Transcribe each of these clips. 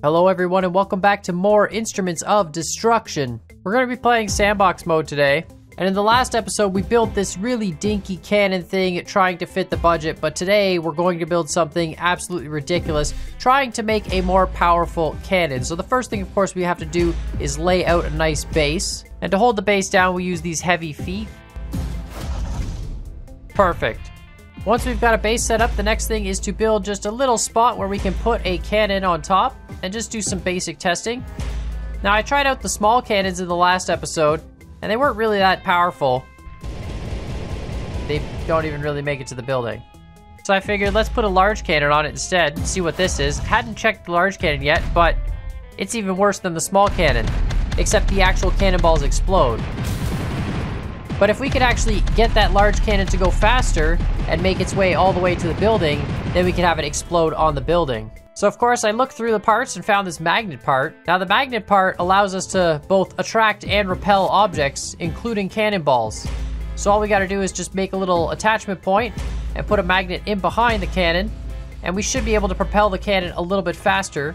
Hello everyone and welcome back to more Instruments of Destruction. We're going to be playing sandbox mode today. And in the last episode, we built this really dinky cannon thing trying to fit the budget, but today we're going to build something absolutely ridiculous, trying to make a more powerful cannon. So the first thing, of course, we have to do is lay out a nice base. And to hold the base down, we use these heavy feet. Perfect. Once we've got a base set up, the next thing is to build just a little spot where we can put a cannon on top and just do some basic testing. Now, I tried out the small cannons in the last episode, and they weren't really that powerful. They don't even really make it to the building. So I figured let's put a large cannon on it instead and see what this is. Hadn't checked the large cannon yet, but it's even worse than the small cannon, except the actual cannonballs explode. But if we could actually get that large cannon to go faster and make its way all the way to the building, then we could have it explode on the building. So of course I looked through the parts and found this magnet part. Now the magnet part allows us to both attract and repel objects, including cannonballs. So all we gotta do is just make a little attachment point and put a magnet in behind the cannon, and we should be able to propel the cannon a little bit faster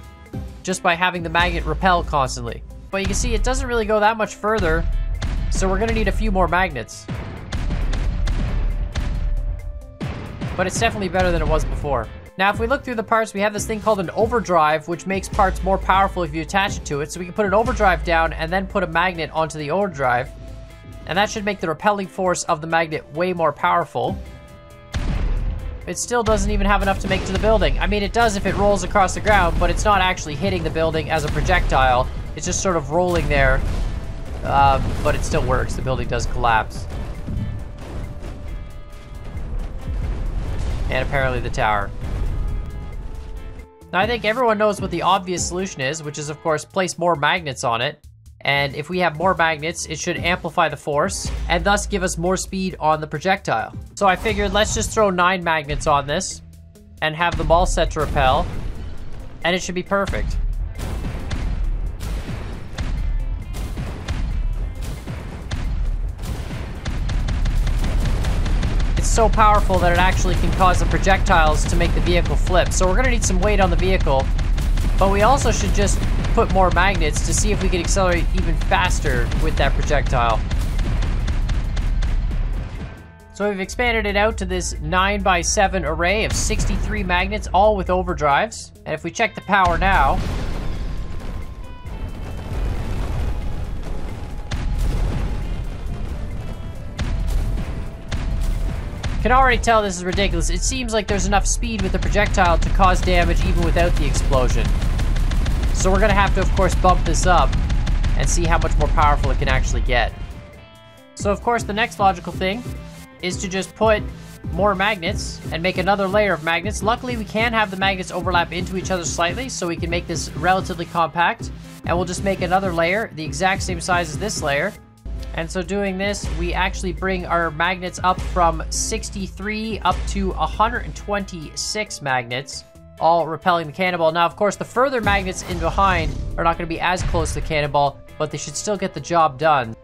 just by having the magnet repel constantly. But you can see it doesn't really go that much further so we're gonna need a few more magnets. But it's definitely better than it was before. Now, if we look through the parts, we have this thing called an overdrive, which makes parts more powerful if you attach it to it. So we can put an overdrive down and then put a magnet onto the overdrive. And that should make the repelling force of the magnet way more powerful. It still doesn't even have enough to make to the building. I mean, it does if it rolls across the ground, but it's not actually hitting the building as a projectile. It's just sort of rolling there uh, but it still works. The building does collapse. And apparently the tower. Now I think everyone knows what the obvious solution is, which is of course place more magnets on it. And if we have more magnets, it should amplify the force and thus give us more speed on the projectile. So I figured let's just throw nine magnets on this and have them all set to repel and it should be perfect. So powerful that it actually can cause the projectiles to make the vehicle flip. So we're gonna need some weight on the vehicle, but we also should just put more magnets to see if we can accelerate even faster with that projectile. So we've expanded it out to this 9x7 array of 63 magnets, all with overdrives. And if we check the power now, Can already tell this is ridiculous. It seems like there's enough speed with the projectile to cause damage even without the explosion. So we're gonna have to, of course, bump this up and see how much more powerful it can actually get. So of course, the next logical thing is to just put more magnets and make another layer of magnets. Luckily, we can have the magnets overlap into each other slightly, so we can make this relatively compact. And we'll just make another layer, the exact same size as this layer, and so doing this, we actually bring our magnets up from 63 up to 126 magnets, all repelling the cannonball. Now, of course, the further magnets in behind are not going to be as close to the cannonball, but they should still get the job done.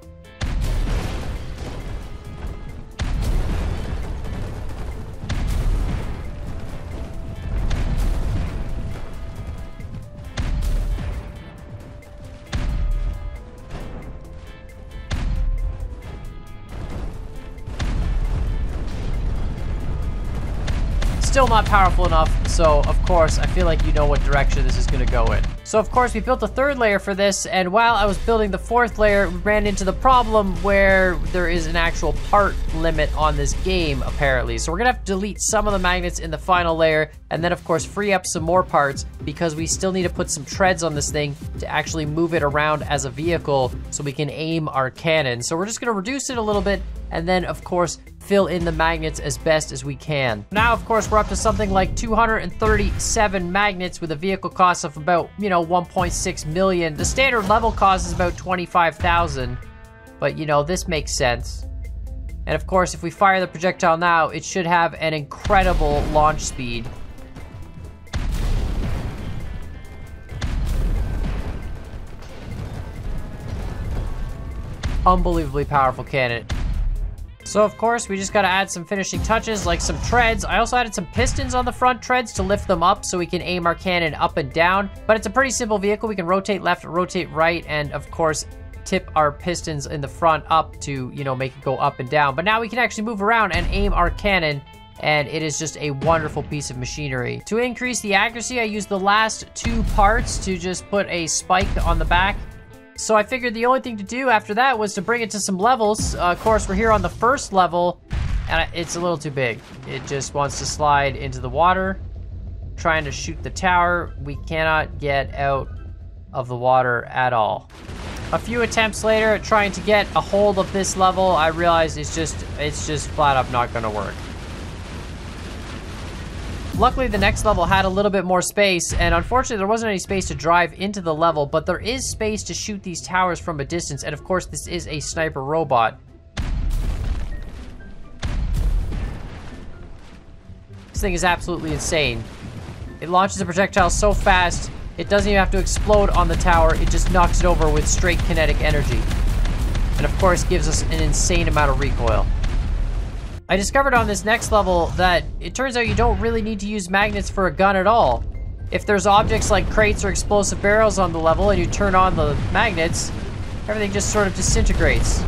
Still not powerful enough, so of course, I feel like you know what direction this is gonna go in. So of course, we built a third layer for this, and while I was building the fourth layer, we ran into the problem where there is an actual part limit on this game, apparently. So we're gonna have to delete some of the magnets in the final layer, and then of course free up some more parts, because we still need to put some treads on this thing to actually move it around as a vehicle so we can aim our cannon. So we're just gonna reduce it a little bit, and then of course fill in the magnets as best as we can. Now, of course, we're up to something like 237 magnets with a vehicle cost of about, you know, 1.6 million. The standard level cost is about 25,000, but you know, this makes sense. And of course, if we fire the projectile now, it should have an incredible launch speed. Unbelievably powerful cannon. So of course, we just gotta add some finishing touches, like some treads. I also added some pistons on the front treads to lift them up so we can aim our cannon up and down. But it's a pretty simple vehicle. We can rotate left, rotate right, and of course, tip our pistons in the front up to, you know, make it go up and down. But now we can actually move around and aim our cannon and it is just a wonderful piece of machinery. To increase the accuracy, I used the last two parts to just put a spike on the back. So I figured the only thing to do after that was to bring it to some levels. Uh, of course, we're here on the first level, and it's a little too big. It just wants to slide into the water. Trying to shoot the tower, we cannot get out of the water at all. A few attempts later, trying to get a hold of this level, I realized it's just, it's just flat up not gonna work. Luckily, the next level had a little bit more space, and unfortunately, there wasn't any space to drive into the level, but there is space to shoot these towers from a distance, and of course, this is a sniper robot. This thing is absolutely insane. It launches a projectile so fast, it doesn't even have to explode on the tower, it just knocks it over with straight kinetic energy. And of course, gives us an insane amount of recoil. I discovered on this next level that it turns out you don't really need to use magnets for a gun at all. If there's objects like crates or explosive barrels on the level and you turn on the magnets, everything just sort of disintegrates.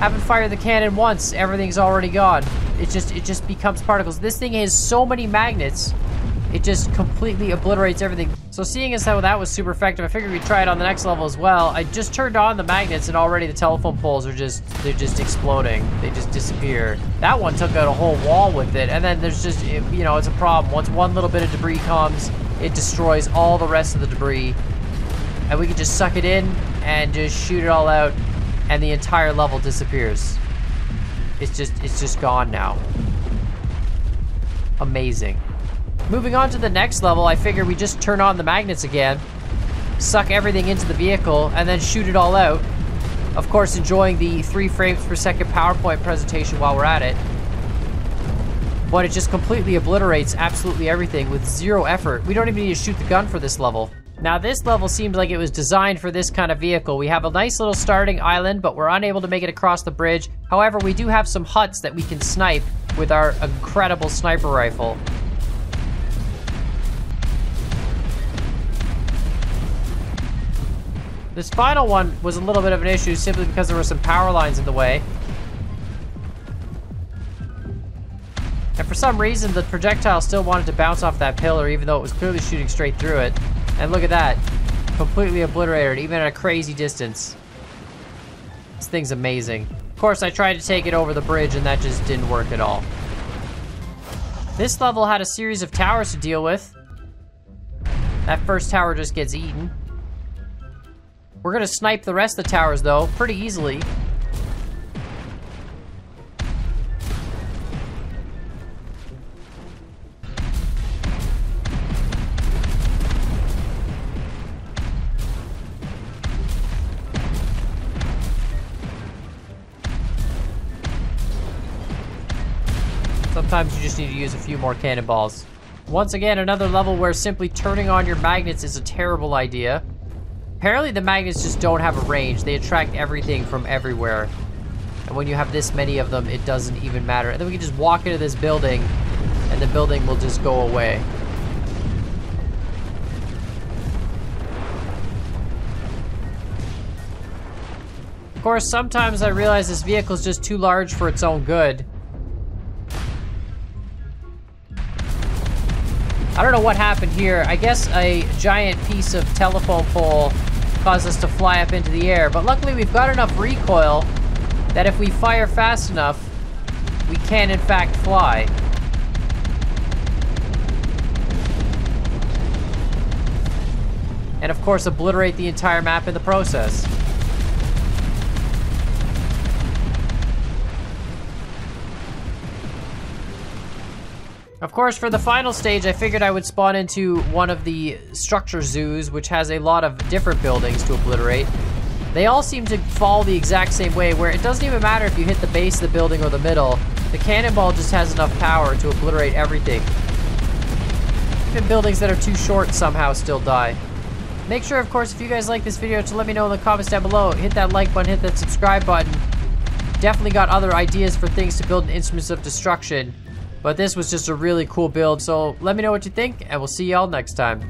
Haven't fired the cannon once, everything's already gone. It just it just becomes particles. This thing has so many magnets it just completely obliterates everything. So seeing as how that was super effective, I figured we'd try it on the next level as well. I just turned on the magnets and already the telephone poles are just, they're just exploding. They just disappear. That one took out a whole wall with it. And then there's just, it, you know, it's a problem. Once one little bit of debris comes, it destroys all the rest of the debris. And we can just suck it in and just shoot it all out and the entire level disappears. It's just, it's just gone now. Amazing. Moving on to the next level, I figure we just turn on the magnets again, suck everything into the vehicle, and then shoot it all out. Of course, enjoying the three frames per second PowerPoint presentation while we're at it. But it just completely obliterates absolutely everything with zero effort. We don't even need to shoot the gun for this level. Now this level seems like it was designed for this kind of vehicle. We have a nice little starting island, but we're unable to make it across the bridge. However, we do have some huts that we can snipe with our incredible sniper rifle. This final one was a little bit of an issue simply because there were some power lines in the way. And for some reason, the projectile still wanted to bounce off that pillar even though it was clearly shooting straight through it. And look at that. Completely obliterated, even at a crazy distance. This thing's amazing. Of course, I tried to take it over the bridge and that just didn't work at all. This level had a series of towers to deal with. That first tower just gets eaten. We're gonna snipe the rest of the towers, though, pretty easily. Sometimes you just need to use a few more cannonballs. Once again, another level where simply turning on your magnets is a terrible idea. Apparently the magnets just don't have a range. They attract everything from everywhere. And when you have this many of them, it doesn't even matter. And then we can just walk into this building, and the building will just go away. Of course, sometimes I realize this vehicle is just too large for its own good. I don't know what happened here. I guess a giant piece of telephone pole cause us to fly up into the air. But luckily we've got enough recoil that if we fire fast enough, we can in fact fly. And of course obliterate the entire map in the process. Of course, for the final stage, I figured I would spawn into one of the structure zoos, which has a lot of different buildings to obliterate. They all seem to fall the exact same way, where it doesn't even matter if you hit the base of the building or the middle. The cannonball just has enough power to obliterate everything. Even buildings that are too short somehow still die. Make sure, of course, if you guys like this video, to let me know in the comments down below. Hit that like button, hit that subscribe button. definitely got other ideas for things to build in Instruments of Destruction. But this was just a really cool build, so let me know what you think, and we'll see y'all next time.